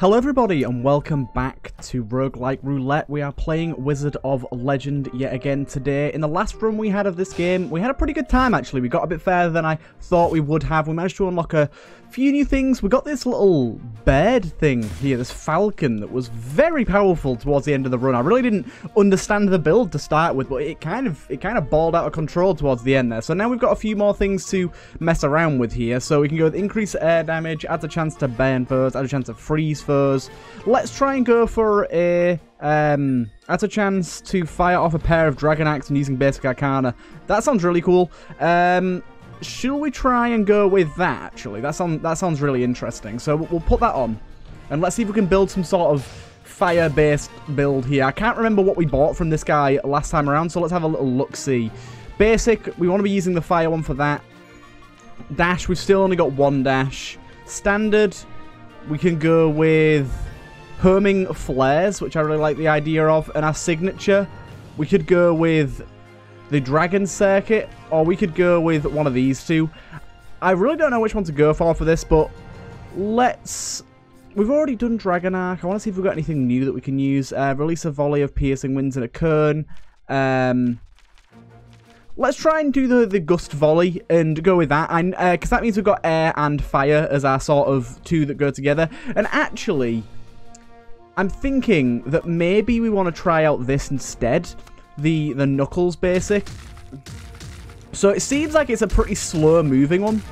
Hello everybody and welcome back to Roguelike Roulette. We are playing Wizard of Legend yet again today. In the last run we had of this game, we had a pretty good time actually. We got a bit further than I thought we would have. We managed to unlock a few new things. We got this little bird thing here, this falcon that was very powerful towards the end of the run. I really didn't understand the build to start with, but it kind of it kind of balled out of control towards the end there. So now we've got a few more things to mess around with here. So we can go with increased air damage, adds a chance to burn foes, adds a chance to freeze foes. Let's try and go for a um, adds a chance to fire off a pair of Dragon Arcs and using Basic Arcana. That sounds really cool. Um, should we try and go with that, actually? That, sound, that sounds really interesting. So we'll put that on. And let's see if we can build some sort of fire-based build here. I can't remember what we bought from this guy last time around, so let's have a little look-see. Basic, we want to be using the fire one for that. Dash, we've still only got one dash. Standard, we can go with homing flares, which I really like the idea of. And our signature, we could go with the Dragon Circuit, or we could go with one of these two. I really don't know which one to go for for this, but let's... We've already done Dragon Arc. I want to see if we've got anything new that we can use. Uh, release a volley of piercing winds in a cone. Um, let's try and do the, the gust volley and go with that. Because uh, that means we've got air and fire as our sort of two that go together. And actually, I'm thinking that maybe we want to try out this instead the, the Knuckles basic. So it seems like it's a pretty slow moving one.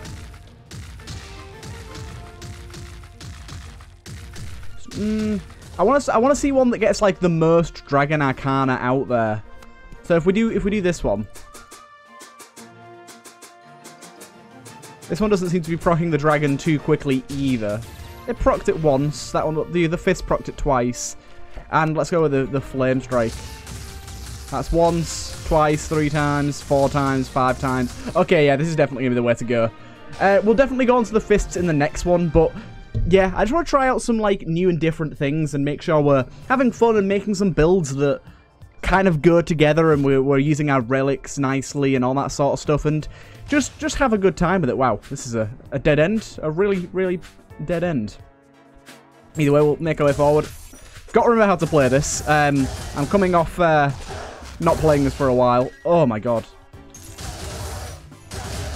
Mm, I want to I want to see one that gets like the most Dragon Arcana out there. So if we do if we do this one, this one doesn't seem to be procking the dragon too quickly either. It procced it once. That one the the fist procced it twice, and let's go with the the flame strike. That's once, twice, three times, four times, five times. Okay, yeah, this is definitely going to be the way to go. Uh, we'll definitely go on to the fists in the next one, but yeah, I just want to try out some like new and different things and make sure we're having fun and making some builds that kind of go together and we're, we're using our relics nicely and all that sort of stuff and just just have a good time with it. Wow, this is a, a dead end. A really, really dead end. Either way, we'll make our way forward. Got to remember how to play this. Um, I'm coming off... Uh, not playing this for a while. Oh my god.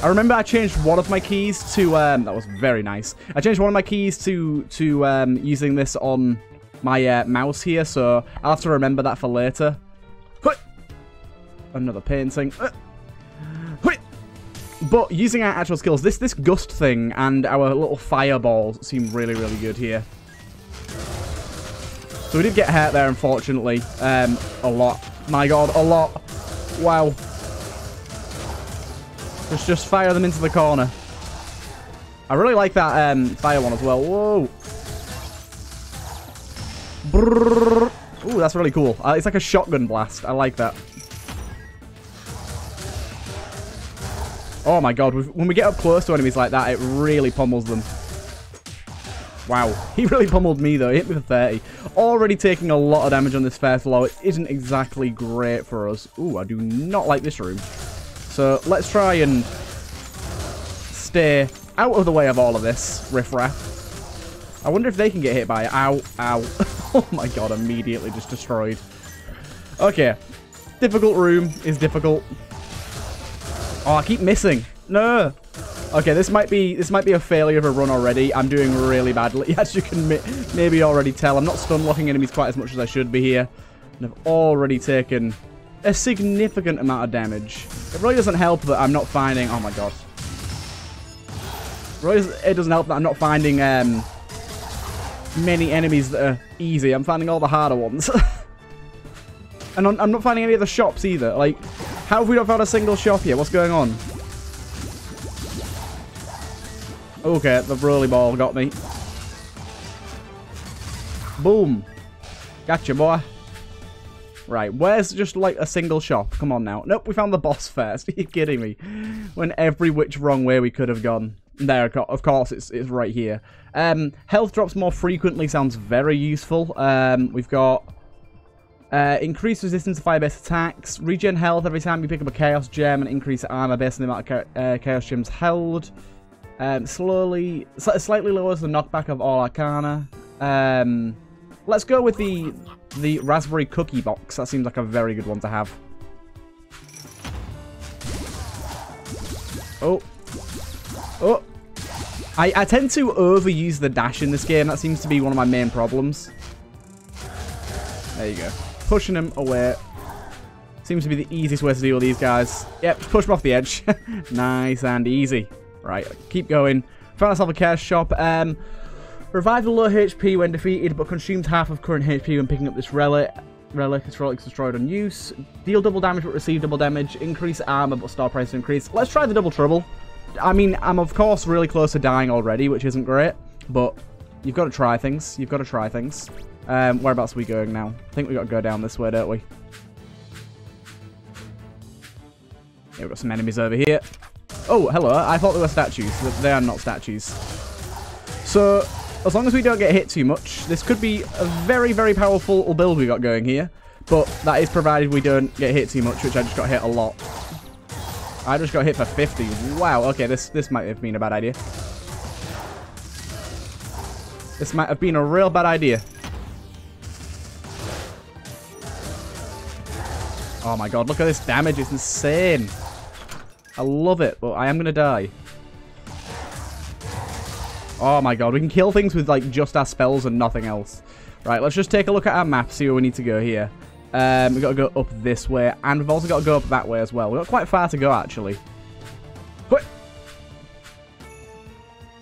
I remember I changed one of my keys to, um, that was very nice. I changed one of my keys to, to um, using this on my uh, mouse here, so I'll have to remember that for later. Another painting. But using our actual skills, this this gust thing and our little fireballs seem really, really good here. So we did get hurt there, unfortunately, um, a lot. My god, a lot. Wow. Just, just fire them into the corner. I really like that um, fire one as well. Whoa. Brrr. Ooh, that's really cool. Uh, it's like a shotgun blast. I like that. Oh my god, when we get up close to enemies like that, it really pummels them. Wow. He really pummeled me, though. He hit me for 30. Already taking a lot of damage on this first floor. It isn't exactly great for us. Ooh, I do not like this room. So let's try and stay out of the way of all of this riffraff. I wonder if they can get hit by it. Ow, ow. oh my god, immediately just destroyed. Okay. Difficult room is difficult. Oh, I keep missing. No. Okay, this might be this might be a failure of a run already. I'm doing really badly, as you can maybe already tell. I'm not stun locking enemies quite as much as I should be here. And I've already taken a significant amount of damage. It really doesn't help that I'm not finding... Oh my god. It, really doesn't, it doesn't help that I'm not finding um, many enemies that are easy. I'm finding all the harder ones. and I'm not finding any of the shops either. Like, how have we not found a single shop here? What's going on? Okay, the rolly ball got me. Boom. Gotcha, boy. Right, where's just like a single shop? Come on now. Nope, we found the boss first. Are you kidding me? When every which wrong way we could have gone. There, of course, it's, it's right here. Um, health drops more frequently sounds very useful. Um, we've got uh, increased resistance to fire-based attacks, regen health every time you pick up a chaos gem, and increase armor based on the amount of uh, chaos gems held. Um, slowly, slightly lowers the knockback of all Arcana. Um, let's go with the the raspberry cookie box. That seems like a very good one to have. Oh. Oh. I, I tend to overuse the dash in this game. That seems to be one of my main problems. There you go. Pushing him away. Seems to be the easiest way to deal with these guys. Yep, push them off the edge. nice and easy. Right, keep going. Found myself a cash shop. Um, revive the low HP when defeated, but consumes half of current HP when picking up this relic. Relic, this relic's destroyed on use. Deal double damage but receive double damage. Increase armor but star price increase. Let's try the double trouble. I mean, I'm of course really close to dying already, which isn't great, but you've got to try things. You've got to try things. Um, whereabouts are we going now? I think we got to go down this way, don't we? Yeah, we've got some enemies over here. Oh, hello. I thought they were statues. They are not statues. So, as long as we don't get hit too much, this could be a very, very powerful build we got going here. But that is provided we don't get hit too much, which I just got hit a lot. I just got hit for 50. Wow, okay, this, this might have been a bad idea. This might have been a real bad idea. Oh my god, look at this damage. It's insane. I love it, but I am going to die. Oh my god, we can kill things with like just our spells and nothing else. Right, let's just take a look at our map, see where we need to go here. Um, we've got to go up this way, and we've also got to go up that way as well. We've got quite far to go, actually. Quick!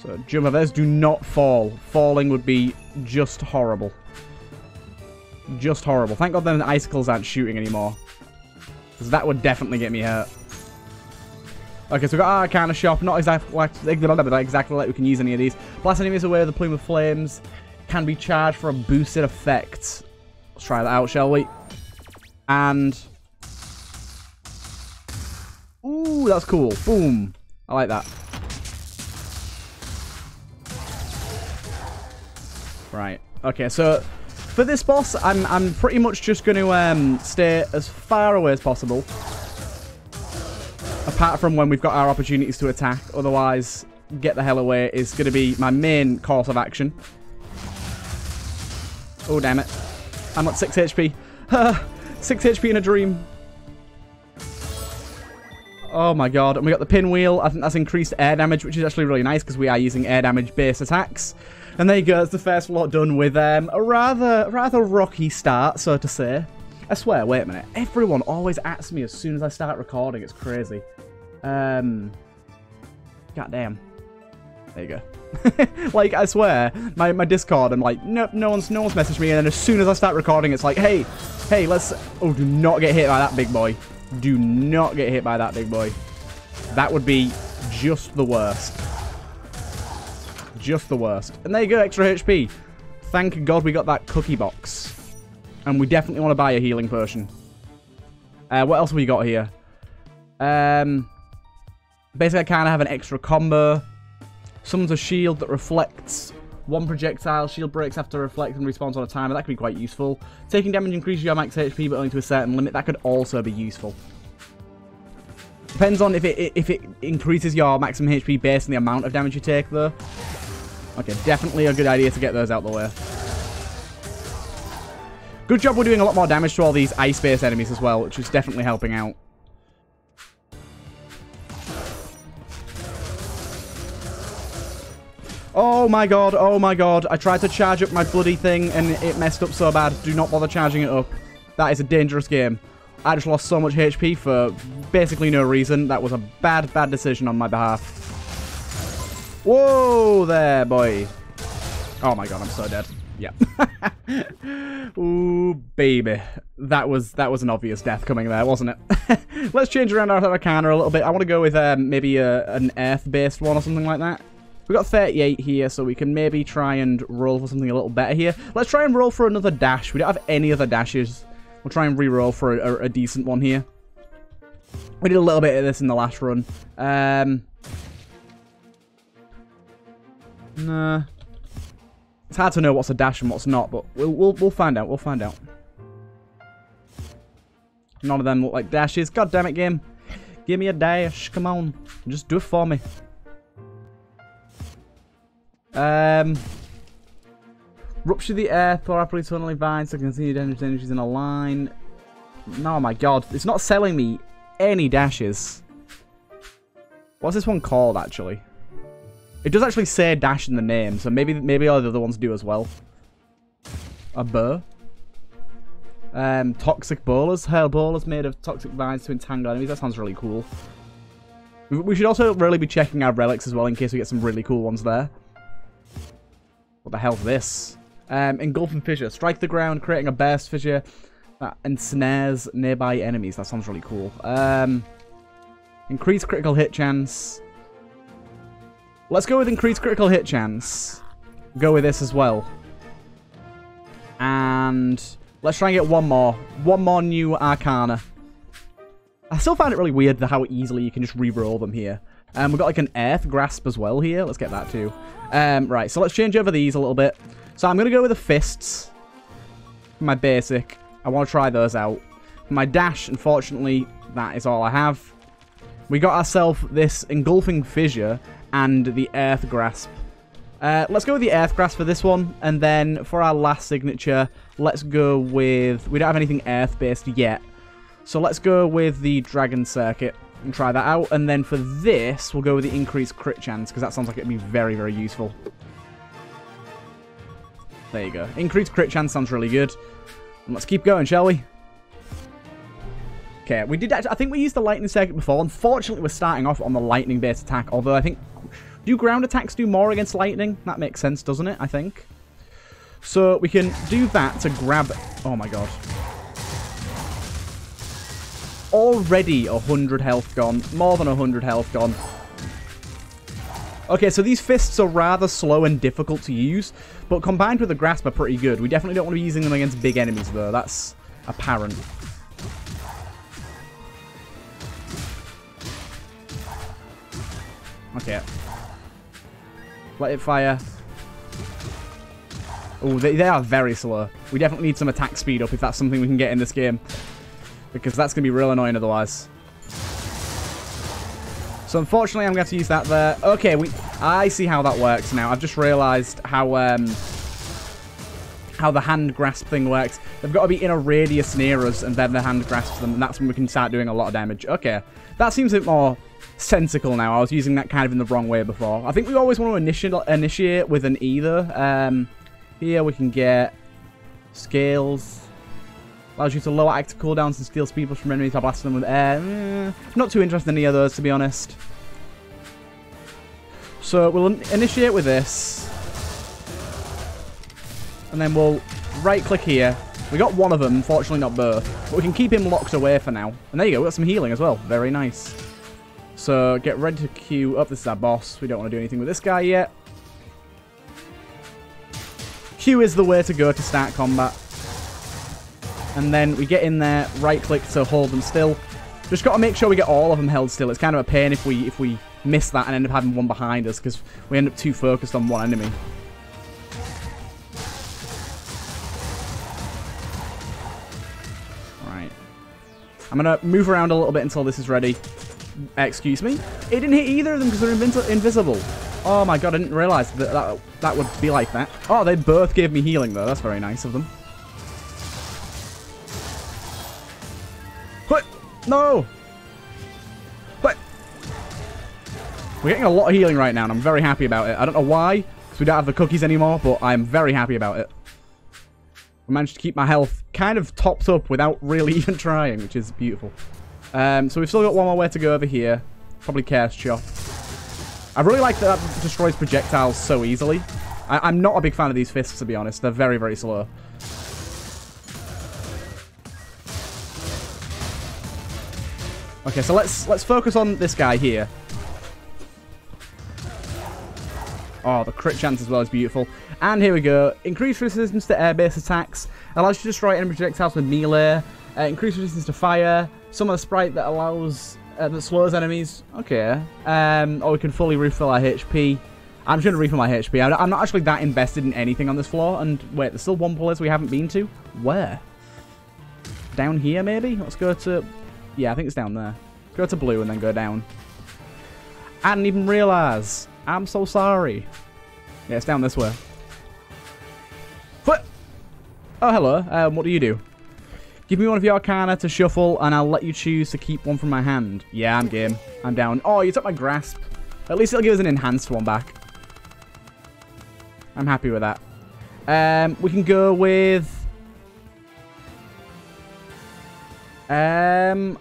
So, jump over. Do not fall. Falling would be just horrible. Just horrible. Thank God then the icicles aren't shooting anymore. Because that would definitely get me hurt. Okay, so we've got our Arcana Shop. Not exactly like, exactly like we can use any of these. Blast enemies away with the Plume of Flames. Can be charged for a boosted effect. Let's try that out, shall we? And... Ooh, that's cool. Boom. I like that. Right. Okay, so for this boss, I'm I'm pretty much just going to um, stay as far away as possible apart from when we've got our opportunities to attack. Otherwise, get the hell away is going to be my main course of action. Oh, damn it. I'm at 6 HP. 6 HP in a dream. Oh my god. And we got the pinwheel. I think that's increased air damage, which is actually really nice because we are using air damage based attacks. And there you go. It's the first lot done with um, a rather, rather rocky start, so to say. I swear, wait a minute. Everyone always asks me as soon as I start recording. It's crazy. Um, goddamn. There you go. like, I swear, my, my Discord, I'm like, nope, no one's, no one's messaged me. And then as soon as I start recording, it's like, hey, hey, let's... Oh, do not get hit by that big boy. Do not get hit by that big boy. That would be just the worst. Just the worst. And there you go, extra HP. Thank God we got that cookie box. And we definitely want to buy a healing potion. Uh, what else have we got here? Um, basically, I kind of have an extra combo. Summons a shield that reflects one projectile. Shield breaks after reflect and respawns on a timer. That could be quite useful. Taking damage increases your max HP, but only to a certain limit. That could also be useful. Depends on if it if it increases your maximum HP based on the amount of damage you take, though. Okay, definitely a good idea to get those out the way. Good job we're doing a lot more damage to all these ice-based enemies as well, which is definitely helping out. Oh my god, oh my god. I tried to charge up my bloody thing and it messed up so bad. Do not bother charging it up. That is a dangerous game. I just lost so much HP for basically no reason. That was a bad, bad decision on my behalf. Whoa there, boy. Oh my god, I'm so dead. Yeah. Ooh, baby. That was that was an obvious death coming there, wasn't it? Let's change around our Arcana a little bit. I want to go with um, maybe a, an Earth-based one or something like that. We've got 38 here, so we can maybe try and roll for something a little better here. Let's try and roll for another dash. We don't have any other dashes. We'll try and re-roll for a, a, a decent one here. We did a little bit of this in the last run. Um, nah. It's hard to know what's a dash and what's not, but we'll, we'll, we'll find out. We'll find out. None of them look like dashes. God damn it, game. Give me a dash. Come on. Just do it for me. Um, Rupture the earth or happily tunnel vines to continue damage energies in a line. No, my god. It's not selling me any dashes. What's this one called, actually? It does actually say dash in the name, so maybe maybe all the other ones do as well. A burr. Um, toxic boulders. Hail boulders made of toxic vines to entangle enemies. That sounds really cool. We should also really be checking our relics as well in case we get some really cool ones there. What the hell's this? Um, engulfing fissure. Strike the ground, creating a burst fissure that ensnares nearby enemies. That sounds really cool. Um, increase critical hit chance. Let's go with increased critical hit chance. Go with this as well. And let's try and get one more. One more new Arcana. I still find it really weird how easily you can just re-roll them here. Um, we've got like an Earth Grasp as well here. Let's get that too. Um, right, so let's change over these a little bit. So I'm going to go with the Fists. My basic. I want to try those out. My dash, unfortunately, that is all I have. We got ourselves this Engulfing Fissure and the Earth Grasp. Uh, let's go with the Earth Grasp for this one, and then for our last signature, let's go with... We don't have anything Earth-based yet, so let's go with the Dragon Circuit and try that out. And then for this, we'll go with the increased crit chance, because that sounds like it'd be very, very useful. There you go. Increased crit chance sounds really good. And let's keep going, shall we? Okay, we did actually, I think we used the lightning circuit before. Unfortunately, we're starting off on the lightning-based attack, although I think... Do ground attacks do more against lightning? That makes sense, doesn't it? I think. So we can do that to grab... Oh my god. Already 100 health gone. More than 100 health gone. Okay, so these fists are rather slow and difficult to use, but combined with the grasp are pretty good. We definitely don't want to be using them against big enemies, though. That's apparent. Okay. Let it fire. Oh, they, they are very slow. We definitely need some attack speed up if that's something we can get in this game. Because that's going to be real annoying otherwise. So unfortunately, I'm going to have to use that there. Okay, we. I see how that works now. I've just realised how um, how the hand grasp thing works. They've got to be in a radius near us, and then the hand grasps them, and that's when we can start doing a lot of damage. Okay, that seems a bit more sensical now. I was using that kind of in the wrong way before. I think we always want to initiate, initiate with an either. Um, here we can get scales. Allows you to lower active cooldowns and steal speed from enemies by blasting them with air. Eh, not too interested in any of those, to be honest. So we'll initiate with this. And then we'll right-click here. We got one of them, fortunately not both. But we can keep him locked away for now. And there you go, we got some healing as well. Very nice. So get ready to queue up. This is our boss. We don't want to do anything with this guy yet. Q is the way to go to start combat. And then we get in there, right click to hold them still. Just got to make sure we get all of them held still. It's kind of a pain if we if we miss that and end up having one behind us because we end up too focused on one enemy. Right. I'm going to move around a little bit until this is ready. Excuse me? It didn't hit either of them because they're invisible. Oh my god, I didn't realize that, that that would be like that. Oh, they both gave me healing though. That's very nice of them. No! But... We're getting a lot of healing right now and I'm very happy about it. I don't know why, because we don't have the cookies anymore, but I'm very happy about it. I managed to keep my health kind of topped up without really even trying, which is beautiful. Um, so we've still got one more way to go over here. Probably Chaos Chop. I really like that that destroys projectiles so easily. I am not a big fan of these fists, to be honest. They're very, very slow. Okay, so let's let's focus on this guy here. Oh, the crit chance as well is beautiful. And here we go. Increased resistance to air-based attacks. Allows you to destroy enemy projectiles with melee. Uh, increased resistance to fire. Summon a sprite that allows uh, that slows enemies. Okay. Um, or we can fully refill our HP. I'm just going to refill my HP. I'm not actually that invested in anything on this floor. And wait, there's still one place we haven't been to? Where? Down here, maybe? Let's go to... Yeah, I think it's down there. Go to blue and then go down. I didn't even realise. I'm so sorry. Yeah, it's down this way. What? Oh, hello. Um, what do you do? Give me one of your arcana to shuffle, and I'll let you choose to keep one from my hand. Yeah, I'm game. I'm down. Oh, you took my grasp. At least it'll give us an enhanced one back. I'm happy with that. Um, we can go with... Um,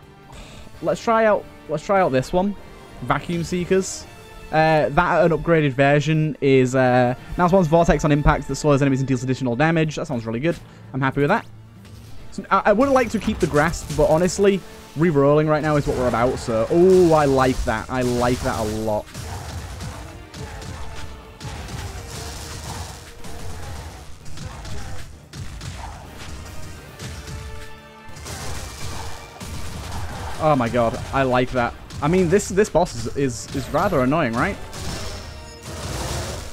let's try out. Let's try out this one, Vacuum Seekers. Uh, that an upgraded version is uh, now spawns Vortex on impact that slows enemies and deals additional damage. That sounds really good. I'm happy with that. I, I would like to keep the grasp, but honestly, re-rolling right now is what we're about. So, oh, I like that. I like that a lot. Oh my god, I like that. I mean, this this boss is, is, is rather annoying, right?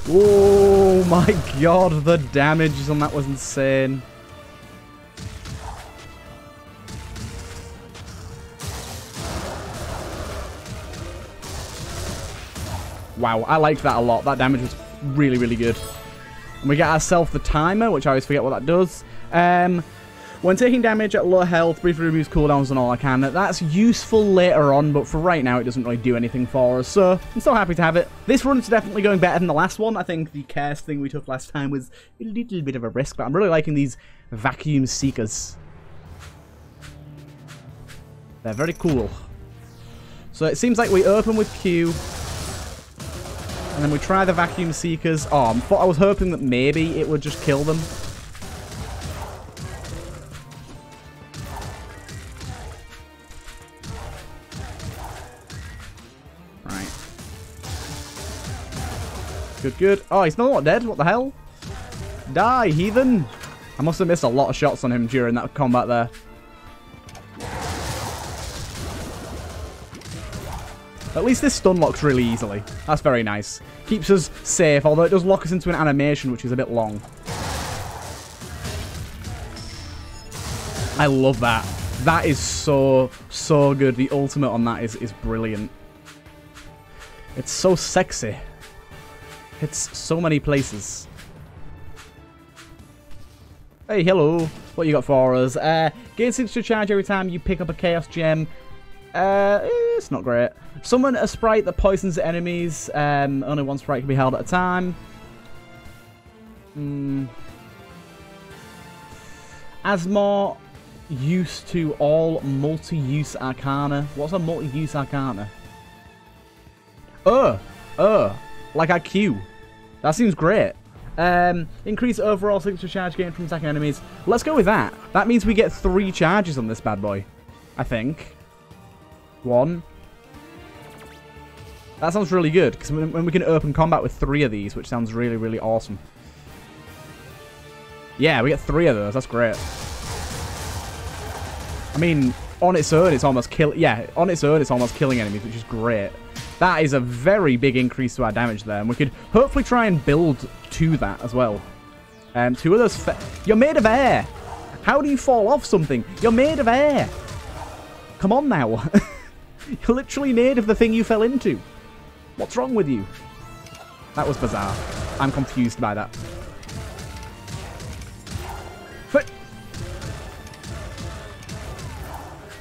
Oh my god, the damage on that was insane. Wow, I liked that a lot. That damage was really, really good. And we get ourselves the timer, which I always forget what that does. Um, when taking damage at low health, briefly removes cooldowns and all I can. That's useful later on, but for right now, it doesn't really do anything for us. So, I'm still happy to have it. This run's definitely going better than the last one. I think the cast thing we took last time was a little bit of a risk, but I'm really liking these Vacuum Seekers. They're very cool. So it seems like we open with Q, and then we try the Vacuum Seekers. Oh, I was hoping that maybe it would just kill them. Good, good. Oh, he's not dead. What the hell? Die, heathen. I must have missed a lot of shots on him during that combat there. At least this stun locks really easily. That's very nice. Keeps us safe, although it does lock us into an animation, which is a bit long. I love that. That is so, so good. The ultimate on that is, is brilliant. It's so sexy. It's so many places. Hey, hello. What you got for us? Uh, gain signature charge every time you pick up a Chaos Gem. Uh, it's not great. Summon a sprite that poisons enemies. Um, only one sprite can be held at a time. Hmm. As more use to all multi-use arcana. What's a multi-use arcana? Oh, oh, like I Q. That seems great. Um, increase overall signature charge gain from attacking enemies. Let's go with that. That means we get three charges on this bad boy. I think. One. That sounds really good, because when we can open combat with three of these, which sounds really, really awesome. Yeah, we get three of those. That's great. I mean, on its own, it's almost kill. Yeah, on its own, it's almost killing enemies, which is great. That is a very big increase to our damage there, and we could hopefully try and build to that as well. Um, two of those. You're made of air. How do you fall off something? You're made of air. Come on now. You're literally made of the thing you fell into. What's wrong with you? That was bizarre. I'm confused by that.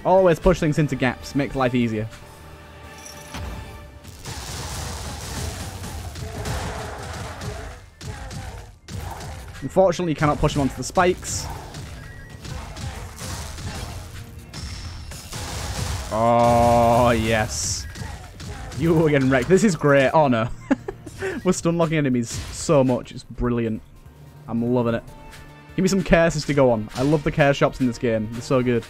Always push things into gaps. Makes life easier. Unfortunately, you cannot push him onto the spikes. Oh, yes. You were getting wrecked. This is great. Oh, no. We're stun locking enemies so much. It's brilliant. I'm loving it. Give me some curses to go on. I love the care shops in this game. They're so good.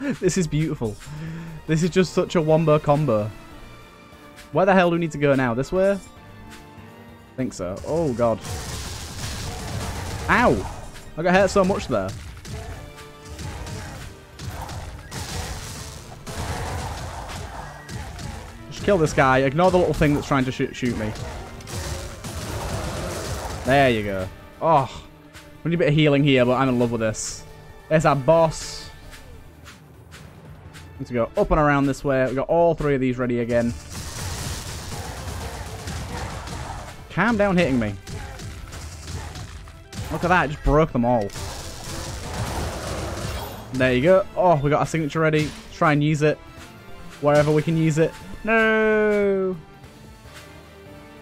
this is beautiful. This is just such a wombo combo. Where the hell do we need to go now? This way? I think so. Oh, God. Ow! I got hurt so much there. Just kill this guy. Ignore the little thing that's trying to shoot, shoot me. There you go. Oh, we need a bit of healing here, but I'm in love with this. There's our boss. Need to go up and around this way. We've got all three of these ready again. Calm down hitting me. Look at that, just broke them all. There you go. Oh, we got our signature ready. Let's try and use it. Wherever we can use it. No!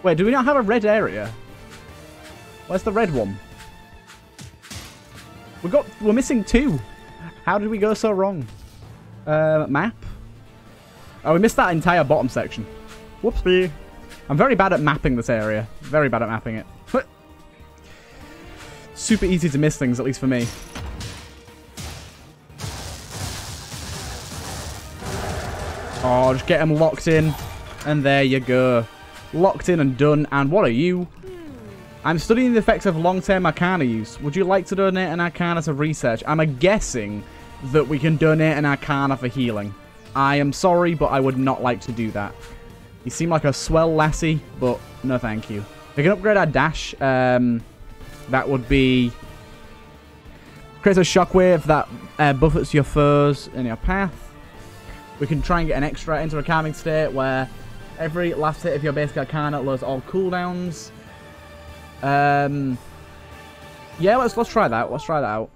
Wait, do we not have a red area? Where's the red one? We got, we're missing two. How did we go so wrong? Uh, map? Oh, we missed that entire bottom section. Whoopsie. I'm very bad at mapping this area. Very bad at mapping it. Super easy to miss things, at least for me. Oh, just get them locked in. And there you go. Locked in and done. And what are you? I'm studying the effects of long-term arcana use. Would you like to donate an arcana to research? I'm guessing that we can donate an arcana for healing. I am sorry, but I would not like to do that. You seem like a swell lassie, but no thank you. We can upgrade our dash. Um, that would be... Creates a shockwave that uh, buffets your foes in your path. We can try and get an extra into a calming state where every last hit of your basic arcana lowers all cooldowns. Um, yeah, let's let's try that. Let's try that out.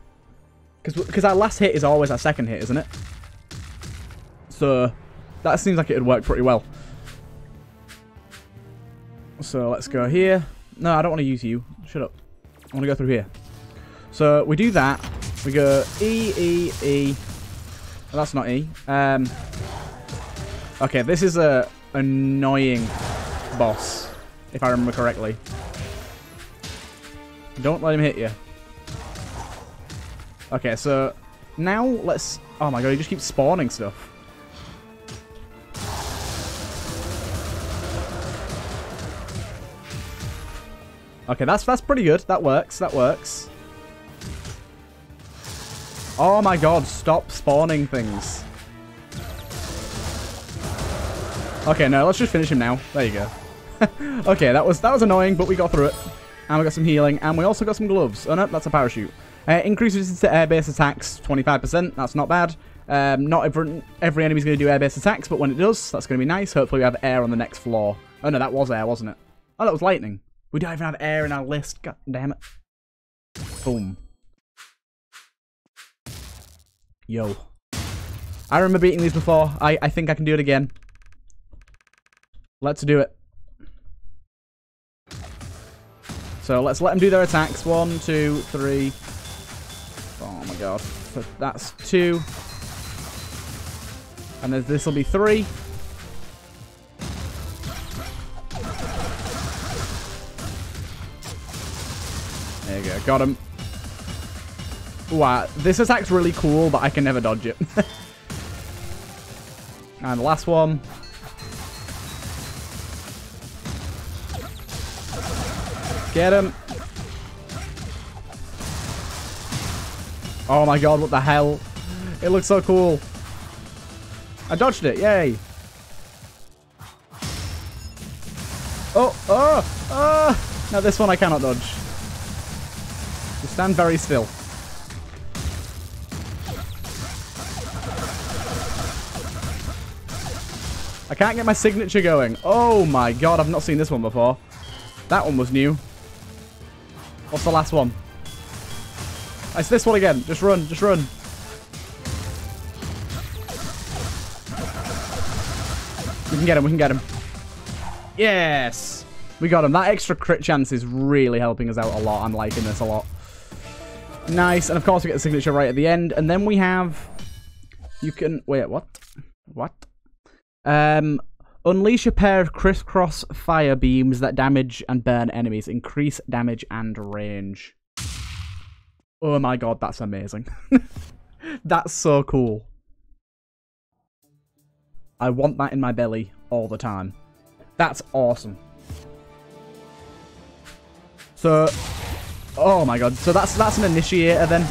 Because our last hit is always our second hit, isn't it? So that seems like it would work pretty well. So let's go here. No, I don't want to use you. Shut up. I want to go through here. So we do that. We go E, E, E. Oh, that's not E. Um, okay, this is a annoying boss, if I remember correctly. Don't let him hit you. Okay, so now let's... Oh my god, he just keeps spawning stuff. Okay, that's that's pretty good. That works. That works. Oh my god, stop spawning things. Okay, no, let's just finish him now. There you go. okay, that was that was annoying, but we got through it. And we got some healing, and we also got some gloves. Oh no, that's a parachute. Uh, increases to air-based attacks 25%. That's not bad. Um, not every, every enemy's going to do air-based attacks, but when it does, that's going to be nice. Hopefully we have air on the next floor. Oh no, that was air, wasn't it? Oh, that was lightning. We don't even have air in our list. God damn it. Boom. Yo. I remember beating these before. I, I think I can do it again. Let's do it. So let's let them do their attacks. One, two, three. Oh my god. So that's two. And this will be three. Got him. Wow. This attack's really cool, but I can never dodge it. and the last one. Get him. Oh my god, what the hell? It looks so cool. I dodged it, yay. Oh, oh, oh! Now this one I cannot dodge. Stand very still. I can't get my signature going. Oh my god, I've not seen this one before. That one was new. What's the last one? Ah, it's this one again. Just run, just run. We can get him, we can get him. Yes! We got him. That extra crit chance is really helping us out a lot. I'm liking this a lot. Nice. And of course we get the signature right at the end. And then we have... You can... Wait, what? What? Um, Unleash a pair of crisscross fire beams that damage and burn enemies. Increase damage and range. Oh my god, that's amazing. that's so cool. I want that in my belly all the time. That's awesome. So, oh my god. So that's that's an initiator then.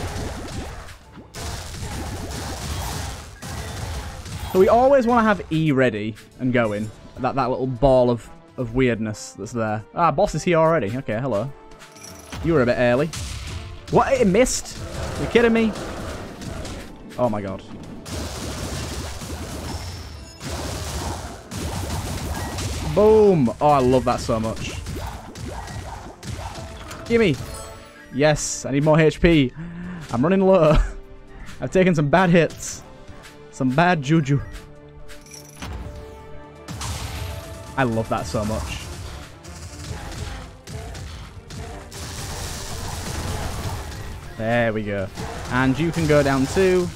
So we always want to have E ready and going. That that little ball of, of weirdness that's there. Ah, boss is here already. Okay, hello. You were a bit early. What? It missed? You kidding me? Oh my god. Boom! Oh, I love that so much. Gimme. Yes, I need more HP. I'm running low. I've taken some bad hits. Some bad juju. I love that so much. There we go. And you can go down too.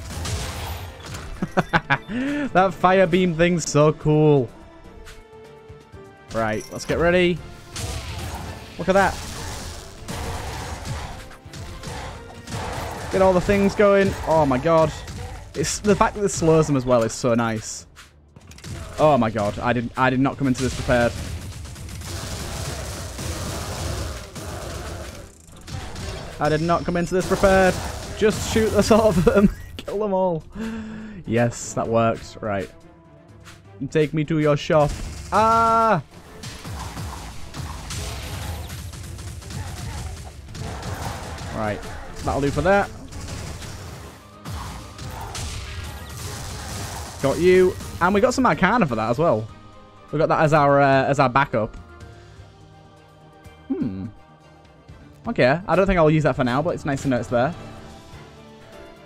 that fire beam thing's so cool. Right, let's get ready. Look at that. Get all the things going. Oh my god. It's the fact that this slows them as well is so nice. Oh my god, I did I did not come into this prepared. I did not come into this prepared. Just shoot the sort of them. Kill them all. Yes, that works. Right. Take me to your shop. Ah! Right. That'll do for that. Got you. And we got some Arcana for that as well. We got that as our uh, as our backup. Hmm. Okay, I don't think I'll use that for now, but it's nice to know it's there.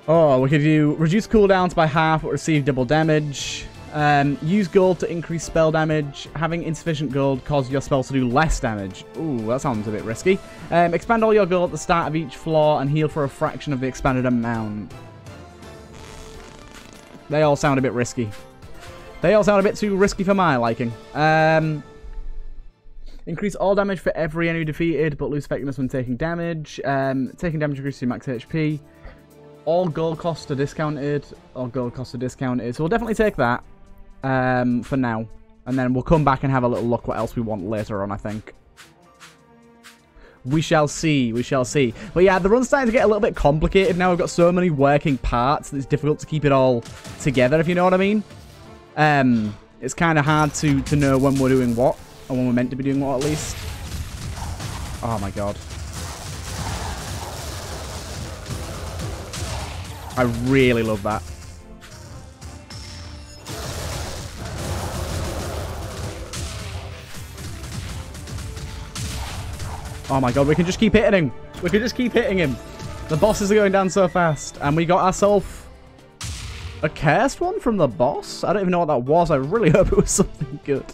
Oh, we could do reduce cooldowns by half, but receive double damage. Um, use gold to increase spell damage. Having insufficient gold causes your spells to do less damage. Ooh, that sounds a bit risky. Um, expand all your gold at the start of each floor and heal for a fraction of the expanded amount. They all sound a bit risky. They all sound a bit too risky for my liking. Um, increase all damage for every enemy defeated, but lose effectiveness when taking damage. Um, taking damage increases your max HP. All gold costs are discounted. All gold costs are discounted. So we'll definitely take that um, for now. And then we'll come back and have a little look what else we want later on, I think. We shall see. We shall see. But yeah, the run's starting to get a little bit complicated now. We've got so many working parts that it's difficult to keep it all together, if you know what I mean. Um, it's kind of hard to, to know when we're doing what, or when we're meant to be doing what, at least. Oh, my God. I really love that. Oh my god, we can just keep hitting him. We can just keep hitting him. The bosses are going down so fast. And we got ourselves a cursed one from the boss. I don't even know what that was. I really hope it was something good.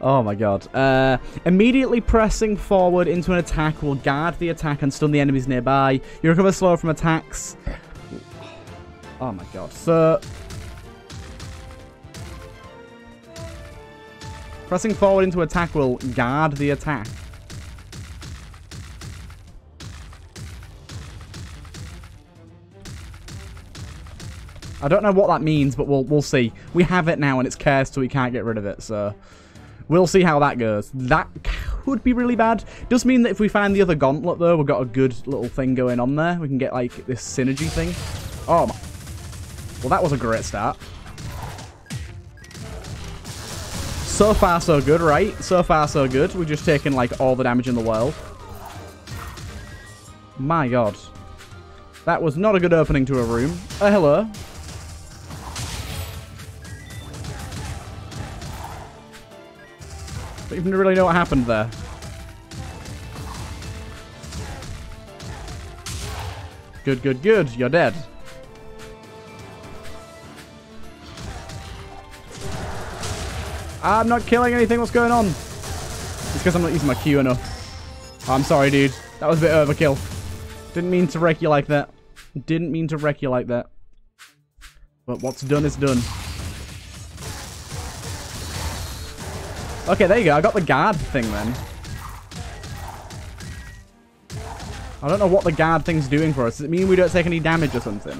Oh my god. Uh, immediately pressing forward into an attack will guard the attack and stun the enemies nearby. You recover slow from attacks. Oh my god. So... Pressing forward into attack will guard the attack. I don't know what that means, but we'll we'll see. We have it now, and it's cursed, so we can't get rid of it. So we'll see how that goes. That could be really bad. Does mean that if we find the other gauntlet, though, we've got a good little thing going on there. We can get, like, this synergy thing. Oh, my. Well, that was a great start. So far, so good, right? So far, so good. We're just taking, like, all the damage in the world. My god. That was not a good opening to a room. Uh, hello. Don't even really know what happened there. Good, good, good. You're dead. I'm not killing anything. What's going on? It's because I'm not using my Q enough. Oh, I'm sorry, dude. That was a bit overkill. Didn't mean to wreck you like that. Didn't mean to wreck you like that. But what's done is done. Okay, there you go. I got the guard thing then. I don't know what the guard thing's doing for us. Does it mean we don't take any damage or something?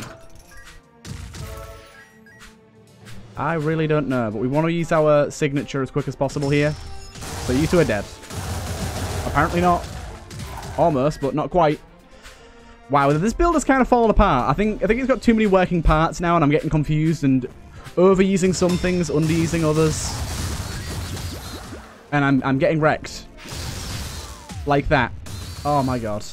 I really don't know, but we want to use our signature as quick as possible here. So you two are dead. Apparently not. Almost, but not quite. Wow, this build has kind of fallen apart. I think I think it's got too many working parts now, and I'm getting confused and overusing some things, underusing others. And I'm, I'm getting wrecked. Like that. Oh my god.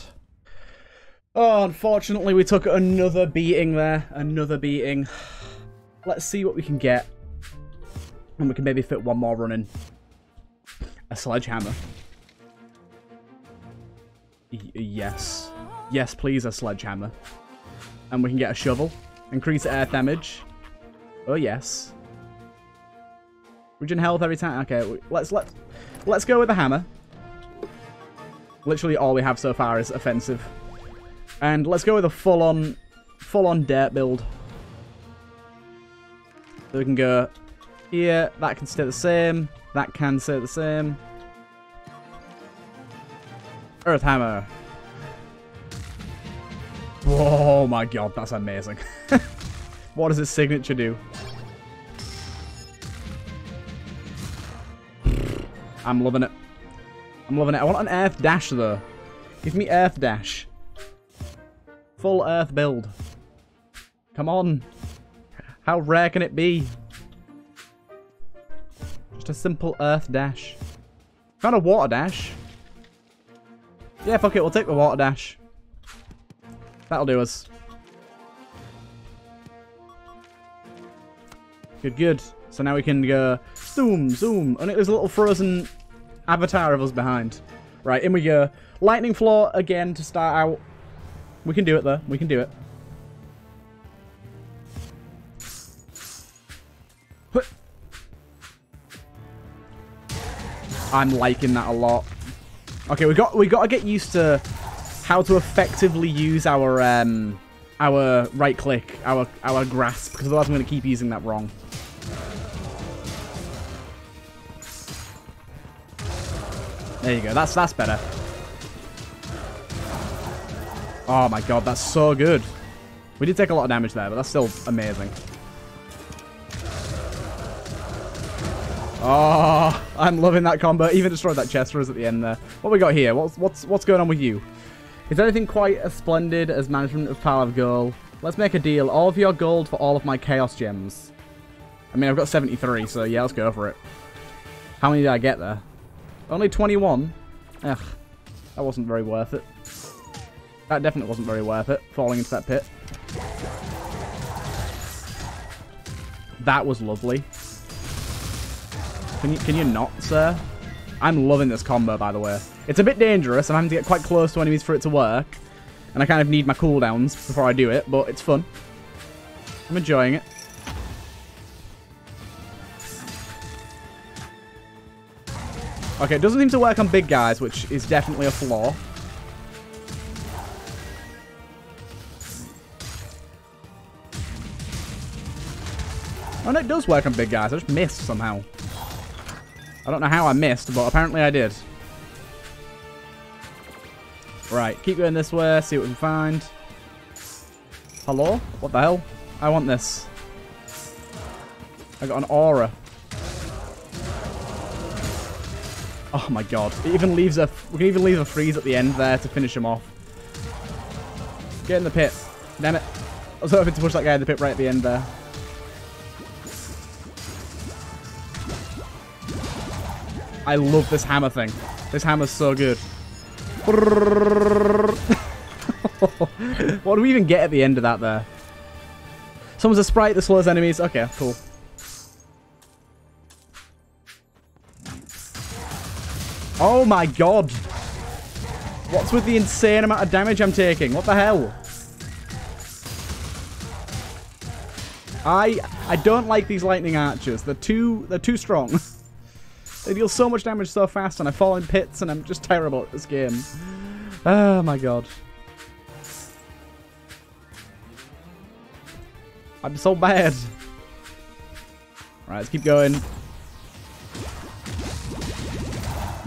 Oh, unfortunately we took another beating there. Another beating. Let's see what we can get. And we can maybe fit one more run in. A sledgehammer. Y yes. Yes, please, a sledgehammer. And we can get a shovel. Increase earth damage. Oh, yes. Regen health every time. Okay, let's let's let's go with the hammer. Literally all we have so far is offensive. And let's go with a full-on full-on dirt build. So we can go here, that can stay the same, that can stay the same. Earth hammer. Oh my god, that's amazing. what does his signature do? I'm loving it. I'm loving it. I want an Earth Dash, though. Give me Earth Dash. Full Earth build. Come on. How rare can it be? Just a simple Earth Dash. Found a Water Dash. Yeah, fuck it. We'll take the Water Dash. That'll do us. Good, good. So now we can go zoom, zoom. And it was a little frozen avatar of us behind. Right, in we go. Lightning floor again to start out. We can do it though. We can do it. I'm liking that a lot. Okay, we got we got to get used to how to effectively use our um our right click, our our grasp, because otherwise I'm going to keep using that wrong. There you go. That's that's better. Oh my god, that's so good. We did take a lot of damage there, but that's still amazing. Oh, I'm loving that combo. Even destroyed that chest for us at the end there. What we got here? What's what's what's going on with you? Is anything quite as splendid as management of of Gold? Let's make a deal. All of your gold for all of my Chaos Gems. I mean, I've got 73, so yeah, let's go for it. How many did I get there? Only 21? Ugh. That wasn't very worth it. That definitely wasn't very worth it, falling into that pit. That was lovely. Can you, can you not, sir? I'm loving this combo, by the way. It's a bit dangerous. I'm having to get quite close to enemies for it to work. And I kind of need my cooldowns before I do it, but it's fun. I'm enjoying it. Okay, it doesn't seem to work on big guys, which is definitely a flaw. Oh, no, it does work on big guys. I just missed somehow. I don't know how I missed, but apparently I did. Right, keep going this way, see what we can find. Hello? What the hell? I want this. I got an aura. Oh my god. It even leaves a... We can even leave a freeze at the end there to finish him off. Get in the pit. Damn it. I was hoping to push that guy in the pit right at the end there. I love this hammer thing. This hammer's so good. what do we even get at the end of that there? Someone's a sprite that slows enemies. Okay, cool. Oh my god. What's with the insane amount of damage I'm taking? What the hell? I I don't like these lightning archers. They're too they're too strong. they deal so much damage so fast and I fall in pits and I'm just terrible at this game. Oh my god. I'm so bad. All right, let's keep going.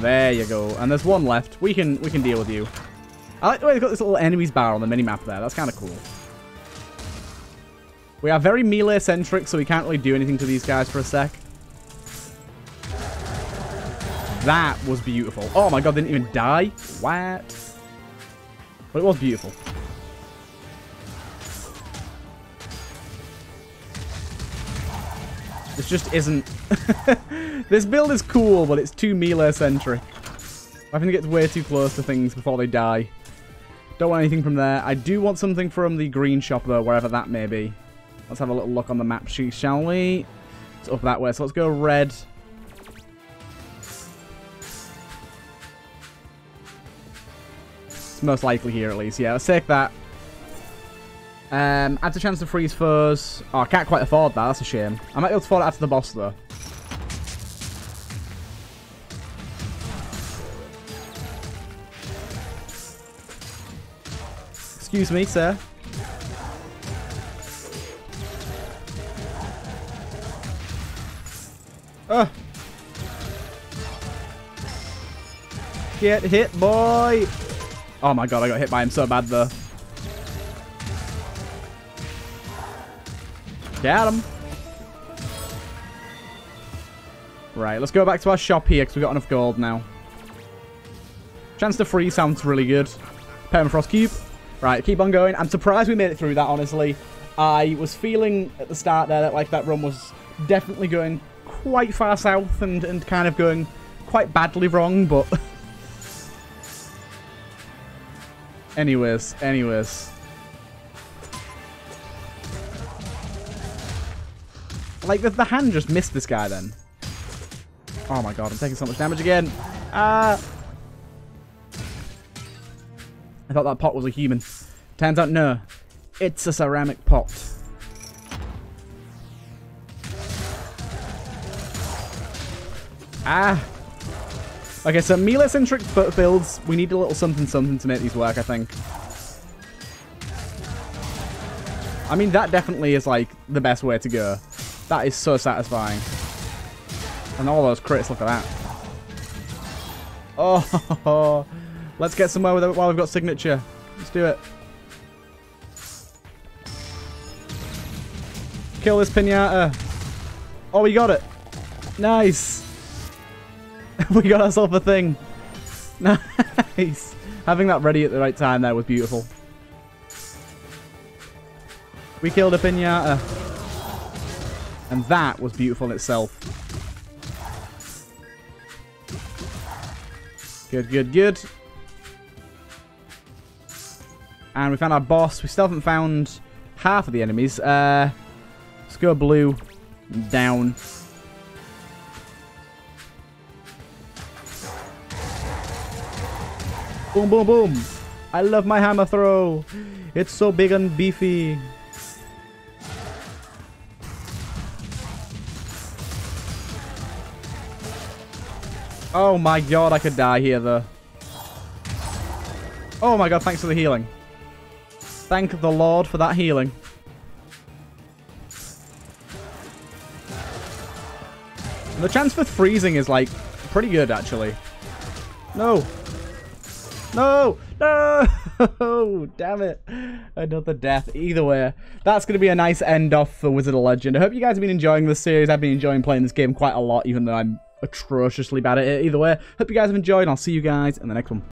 There you go. And there's one left. We can we can deal with you. I like the way they've got this little enemies bar on the minimap there. That's kind of cool. We are very melee-centric, so we can't really do anything to these guys for a sec. That was beautiful. Oh my god, they didn't even die? What? But it was beautiful. This just isn't... this build is cool, but it's too melee-centric. I think it gets way too close to things before they die. Don't want anything from there. I do want something from the green shop, though, wherever that may be. Let's have a little look on the map sheet, shall we? It's up that way, so let's go red. It's most likely here, at least. Yeah, let's take that. Um, adds a chance to freeze foes. Oh, I can't quite afford that. That's a shame. I might be able to afford it after the boss, though. Excuse me, sir. Oh. Get hit, boy. Oh my god, I got hit by him so bad, though. Got him. Right, let's go back to our shop here because we've got enough gold now. Chance to free sounds really good. Permafrost cube. Right, keep on going. I'm surprised we made it through that, honestly. I was feeling at the start there that like that run was definitely going quite far south and, and kind of going quite badly wrong, but... anyways, anyways. Like, the, the hand just missed this guy then. Oh my god, I'm taking so much damage again. Ah! I thought that pot was a human. Turns out, no. It's a ceramic pot. Ah! Okay, so melee-centric builds, we need a little something-something to make these work, I think. I mean, that definitely is, like, the best way to go. That is so satisfying. And all those crits, look at that. Oh, let's get somewhere with it while we've got signature. Let's do it. Kill this pinata. Oh, we got it. Nice. we got ourselves a thing. Nice. Having that ready at the right time there was beautiful. We killed a pinata. And that was beautiful in itself. Good, good, good. And we found our boss. We still haven't found half of the enemies. Uh, let's go blue. Down. Boom, boom, boom. I love my hammer throw. It's so big and beefy. Oh my god, I could die here though. Oh my god, thanks for the healing. Thank the Lord for that healing. The chance for freezing is like pretty good actually. No. No! No! Oh, Damn it. Another death. Either way, that's going to be a nice end off for Wizard of Legend. I hope you guys have been enjoying this series. I've been enjoying playing this game quite a lot, even though I'm atrociously bad at it. Either way, hope you guys have enjoyed. I'll see you guys in the next one.